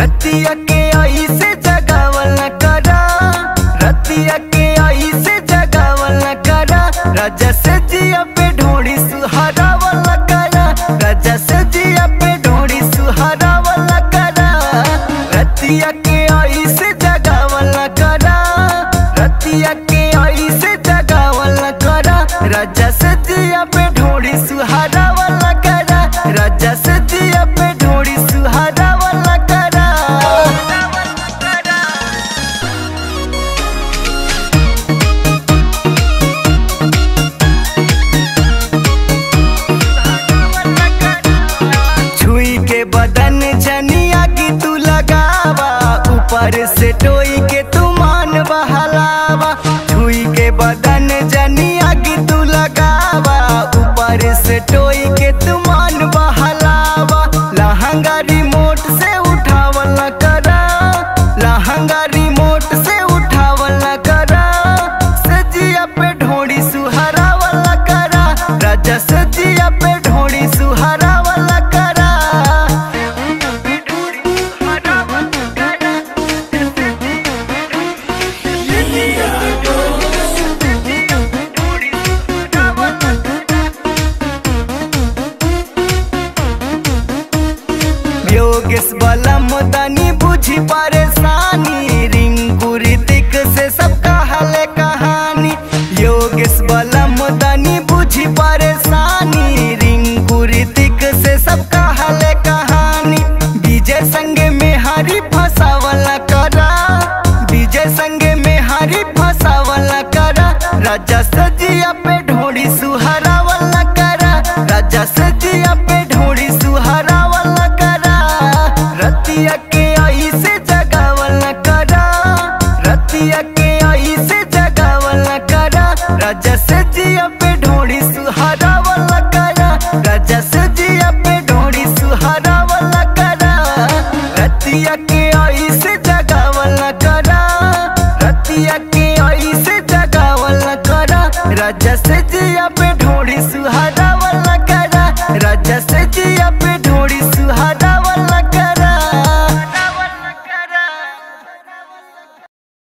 रतिया के आई से जगावल न करा। रतिया के आई से जगावल न करा। राजा से जिया पे ढोड़ी सुहारावल न करा। राजा से जिया पे ढोड़ी सुहारावल न करा। रतिया ऊपर से टोई के तू मान बहलावा, छुई के बदन जनिया की तू लगावा, ऊपर से टोई के तू मान बहलावा लहंगा रिमोट से उठावल करा लहंगा रिमोट से उठावल करा, सजिया पे ढोड़ी सुहरावल करा राजा योगेश बलम दनी बुझी परेशानी? रिंकू ऋतिक से कहानी। योगेश बलम दनी बुझी परेशानी। रिंकू ऋतिक से कहानी। विजय संगे में हरी फसावल करा। विजय संगे में हरी फसावल करा। राजा सजिया पे ढोड़ी सुहरावल करा। राजा सजिया जिया आई से जगावल करा। राजा से जिया पे ढोड़ी सुहारा